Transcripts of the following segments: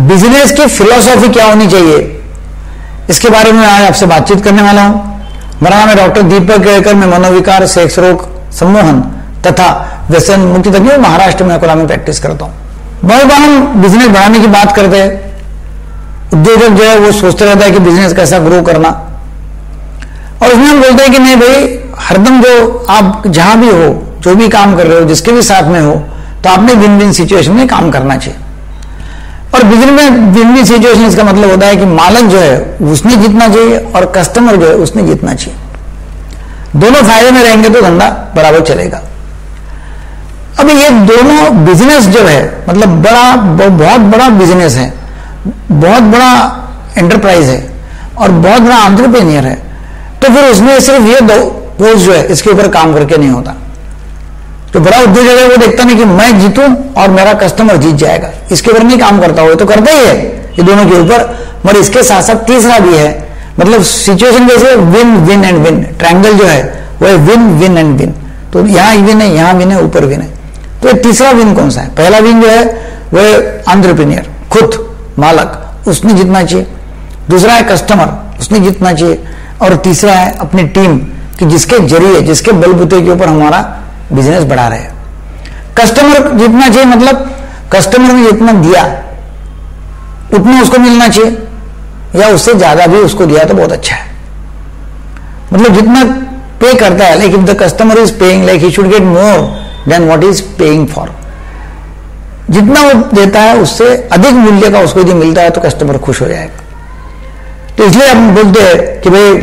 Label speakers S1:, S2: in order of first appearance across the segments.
S1: Business की philosophy क्या होनी चाहिए? इसके बारे में आज आपसे बातचीत करने वाला हूँ। मेरा नाम है डॉक्टर दीपक केड़कर मैं मनोविकार, सेक्स रोग सम्मोहन तथा व्यसन मुक्ति तक महाराष्ट्र में अकोला में प्रैक्टिस करता हूँ। बहुत बार हम बिज़नेस बढ़ाने की बात करते हैं। उद्योजक जो है वो सोचते रहता है कि बिज़नेस कैसा ग्रो करना। और उसमें हम बोलते हैं कि नहीं भाई, हरदम जो आप जहाँ भी हो, जो भी काम कर रहे हो, जिसके भी साथ में हो तो आपने विन विन सिचुएशन में काम करना चाहिए। और बिज़नेस में विन सिचुएशन इसका मतलब होता है कि मालक जो है, उसने जीतना चाहिए और कस्टमर जो है, उसने जीतना चाहिए। दोनों फ़ायदे में रहेंगे तो धंधा बराबर चलेगा। अब ये दोनों बिज़नेस जो है मतलब बड़ा, बहुत बड़ा बिज़नेस है, बहुत बड़ा एंटरप्राइज है और बहुत बड़ा आंट्रप्रेनियर है तो फिर उसमें सिर्फ़ ये दो रोज जो है, इसके ऊपर काम करके नहीं होता। जो बड़ा उद्योजक है, वो देखता नहीं कि मैं जीतूं और मेरा कस्टमर जीत जाएगा। इसके ऊपर नहीं काम करता हो तो करता ही है, ये दोनों के ऊपर। मगर इसके साथ साथ तीसरा भी है मतलब सिचुएशन कैसे win win and win triangle जो है, वो है विन विन एंड विन तो यहाँ विन है, यहाँ विन है, ऊपर विन है। तो तीसरा विन कौन सा है? पहला विन जो है, वो है खुद, मालक। उसने जीतना चाहिए। दूसरा है कस्टमर उसने जीतना चाहिए। और तीसरा है अपनी टीम कि जिसके ज़रिए, जिसके बलबूते के ऊपर हमारा बिज़नेस बढ़ा रहे हैं। कस्टमर जितना चाहिए मतलब कस्टमर ने जितना दिया, उतना उसको मिलना चाहिए, या उससे ज़्यादा भी उसको दिया तो बहुत अच्छा है। मतलब जितना पे करता है like if the customer is paying like he should get more than what is paying for जितना वो देता है, उससे अधिक मूल्य का उसको यदि मिलता है तो कस्टमर खुश हो जाएगा। तो इसलिए हम बोलते हैं कि भाई,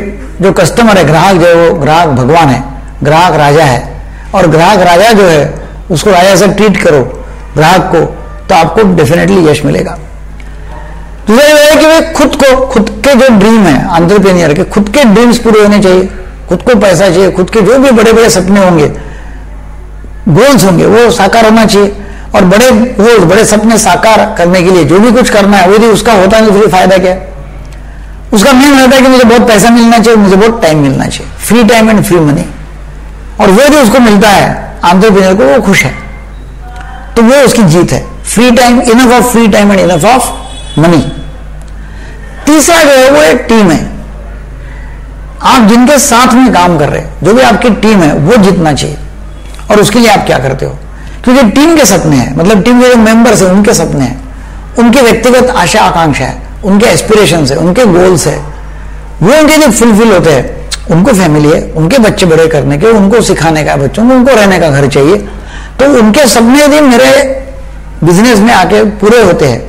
S1: जो कस्टमर है, ग्राहक जो है, वो ग्राहक भगवान है, ग्राहक राजा है। और ग्राहक राजा जो है, उसको राजा से ट्रीट करो, ग्राहक को तो आपको डेफिनेटली यश मिलेगा। दूसरा ये है कि वे खुद को, खुद के जो ड्रीम है आंट्रप्रेनियर के, खुद के ड्रीम्स पूरे होने चाहिए, खुद को पैसा चाहिए, खुद के जो भी बड़े बड़े सपने होंगे गोल्स होंगे, वो साकार होना चाहिए। और बड़े गोल्स बड़े सपने साकार करने के लिए जो भी कुछ करना है, वो यदि उसका होता नहीं तो फिर फ़ायदा क्या उसका मेन रहता है कि मुझे बहुत पैसा मिलना चाहिए, मुझे बहुत टाइम मिलना चाहिए। Free time and free money और वो जो उसको मिलता है आंट्रप्रेन्योर को वो खुश है। तो वो उसकी जीत है। Free time enough of free time and enough of money तीसरा जो है, वो एक टीम है। आप जिनके साथ में काम कर रहे हैं, जो भी आपकी टीम है, वो जीतना चाहिए। और उसके लिए आप क्या करते हो? क्योंकि टीम के सपने हैं। मतलब टीम के जो मेंबर्स हैं, उनके सपने हैं। उनके व्यक्तिगत आशा आकांक्षा है, उनके एस्पिरेशन है, उनके गोल्स है। वो उनके लिए फुलफिल होते हैं। उनको फैमिली है, उनके बच्चे बड़े करने के उनको सिखाने का, बच्चों को, उनको रहने का घर चाहिए। तो उनके सपने यदि मेरे बिज़नेस में आके पूरे होते हैं।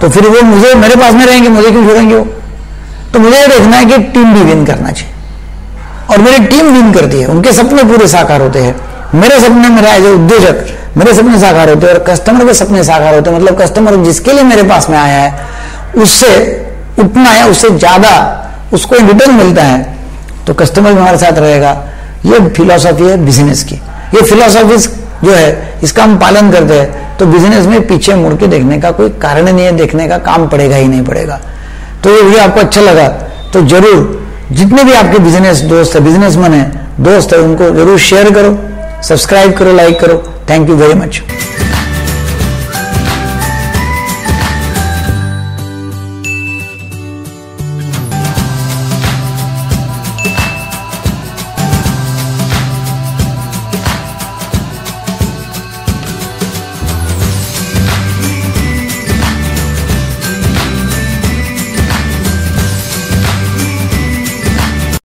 S1: तो फिर वो मुझे, मेरे पास में रहेंगे, मुझे क्यों छोड़ेंगे वो? तो मुझे ये देखना है कि टीम भी विन करना चाहिए। और मेरी टीम विन करती है, उनके सपने पूरे साकार होते हैं। मेरे सपने मेरा एज ए उद्योजक, मेरे सपने साकार होते हैं और कस्टमर के सपने साकार होते हैं। मतलब कस्टमर जिसके लिए मेरे पास में आया है, उससे उतना है उससे ज़्यादा उसको रिटर्न मिलता है तो कस्टमर भी हमारे साथ रहेगा। ये फिलोसॉफी है बिज़नेस की। ये फिलोसॉफी जो है, इसका हम पालन करते हैं तो बिज़नेस में पीछे मुड़ के देखने का कोई कारण नहीं है, देखने का काम पड़ेगा ही नहीं पड़ेगा। तो ये आपको अच्छा लगा तो ज़रूर जितने भी आपके बिज़नेस दोस्त है बिजनेसमैन है, दोस्त है, उनको ज़रूर शेयर करो सब्सक्राइब करो लाइक करो। Thank you very much